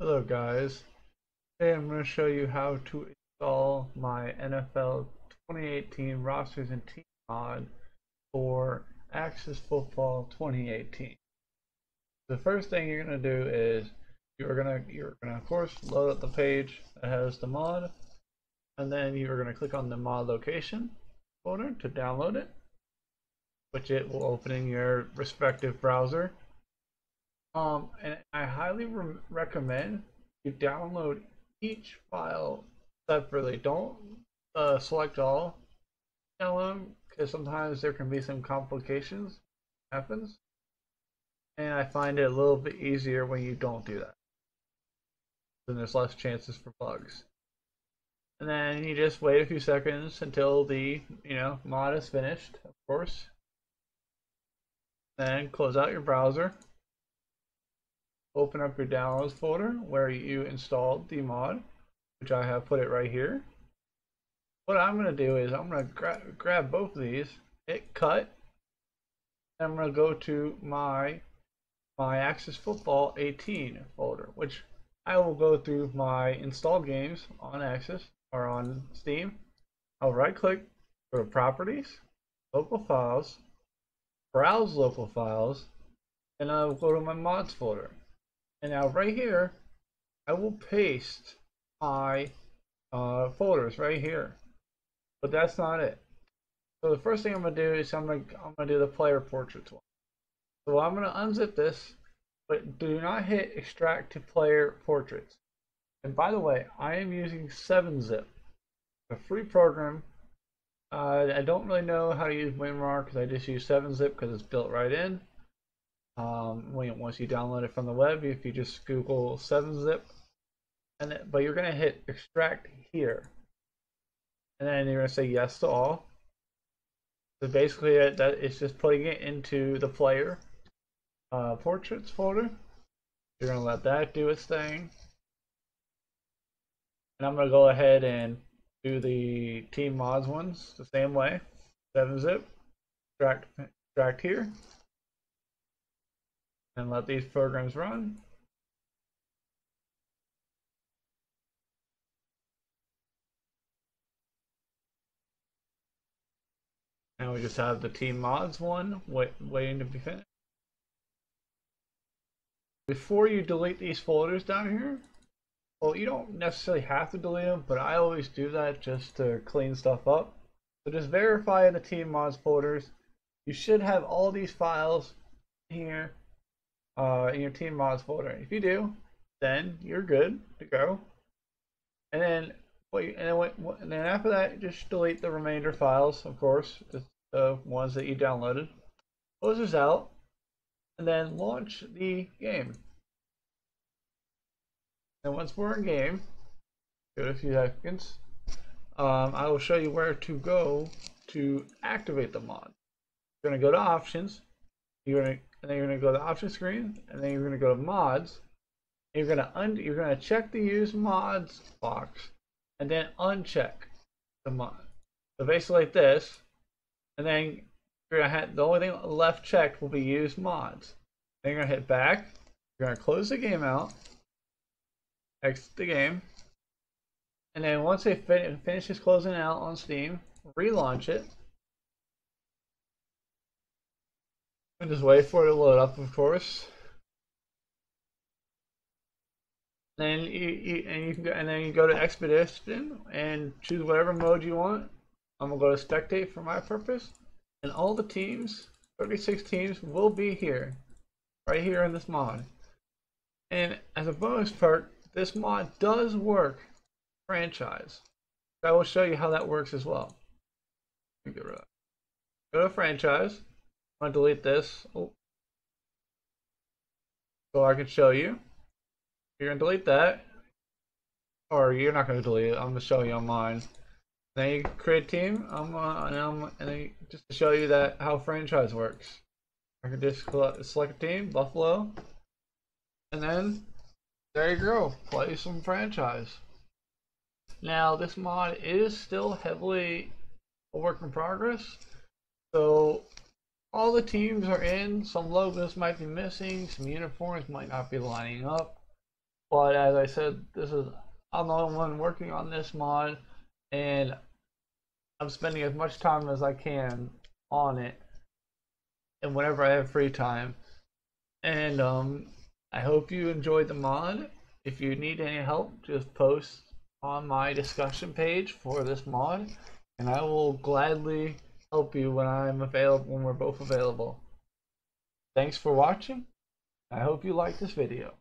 Hello guys, today I'm going to show you how to install my NFL 2018 rosters and team mod for Axis Football 2018. The first thing you're going to do is you're going to you're going to of course load up the page that has the mod and then you're going to click on the mod location folder to download it which it will open in your respective browser um, and I highly re recommend you download each file separately. Don't uh, select all. Download because sometimes there can be some complications happens, and I find it a little bit easier when you don't do that. Then there's less chances for bugs. And then you just wait a few seconds until the you know mod is finished, of course. Then close out your browser open up your downloads folder where you installed the mod, which I have put it right here. What I'm going to do is I'm going to gra grab both of these, hit cut, and I'm going to go to my my Axis Football 18 folder, which I will go through my installed games on Axis or on Steam. I'll right click, go to Properties, Local Files, Browse Local Files, and I'll go to my mods folder. And now right here, I will paste my uh, folders right here. But that's not it. So the first thing I'm gonna do is I'm gonna I'm gonna do the player portraits one. So I'm gonna unzip this, but do not hit extract to player portraits. And by the way, I am using 7-zip, a free program. Uh, I don't really know how to use WinRAR because I just use 7-zip because it's built right in um, once you download it from the web if you just google 7-zip and it, but you're going to hit extract here. And then you're going to say yes to all. So basically that, that it's just putting it into the player uh, portraits folder. You're going to let that do its thing. And I'm going to go ahead and do the team mods ones the same way. 7-zip extract extract here and let these programs run. And we just have the team mods one wait, waiting to be finished. Before you delete these folders down here, well, you don't necessarily have to delete them, but I always do that just to clean stuff up. So just verify in the team mods folders. You should have all these files here uh, in your team mods folder. If you do, then you're good to go. And then wait, and then and then after that, just delete the remainder files, of course, the ones that you downloaded. Close this out, and then launch the game. And once we're in game, give it a few seconds. Um, I will show you where to go to activate the mod. You're gonna go to options. You're gonna and then you're going to go to the option screen, and then you're going to go to mods. you're going to un you're going to check the use mods box, and then uncheck the mod. So basically like this, and then you're going to have the only thing left checked will be use mods. Then you're going to hit back. You're going to close the game out, exit the game, and then once it fin finishes closing out on Steam, relaunch it. And just wait for it to load up, of course. Then you, you and you can go, and then you go to Exhibition and choose whatever mode you want. I'm gonna go to Spectate for my purpose, and all the teams, 36 teams, will be here, right here in this mod. And as a bonus perk, this mod does work franchise. I will show you how that works as well. Go to franchise. I'm gonna delete this. Oh. So I can show you. You're gonna delete that. Or you're not gonna delete it. I'm gonna show you on mine. Then you create a team. I'm uh, and, I'm, and then just to show you that how franchise works. I can just select a team, Buffalo, and then there you go. Play some franchise. Now this mod is still heavily a work in progress, so all the teams are in. Some logos might be missing. Some uniforms might not be lining up. But as I said, this is I'm the only one working on this mod, and I'm spending as much time as I can on it, and whenever I have free time. And um, I hope you enjoyed the mod. If you need any help, just post on my discussion page for this mod, and I will gladly help you when I'm available, when we're both available. Thanks for watching. I hope you liked this video.